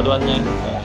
나도 왔네. 어.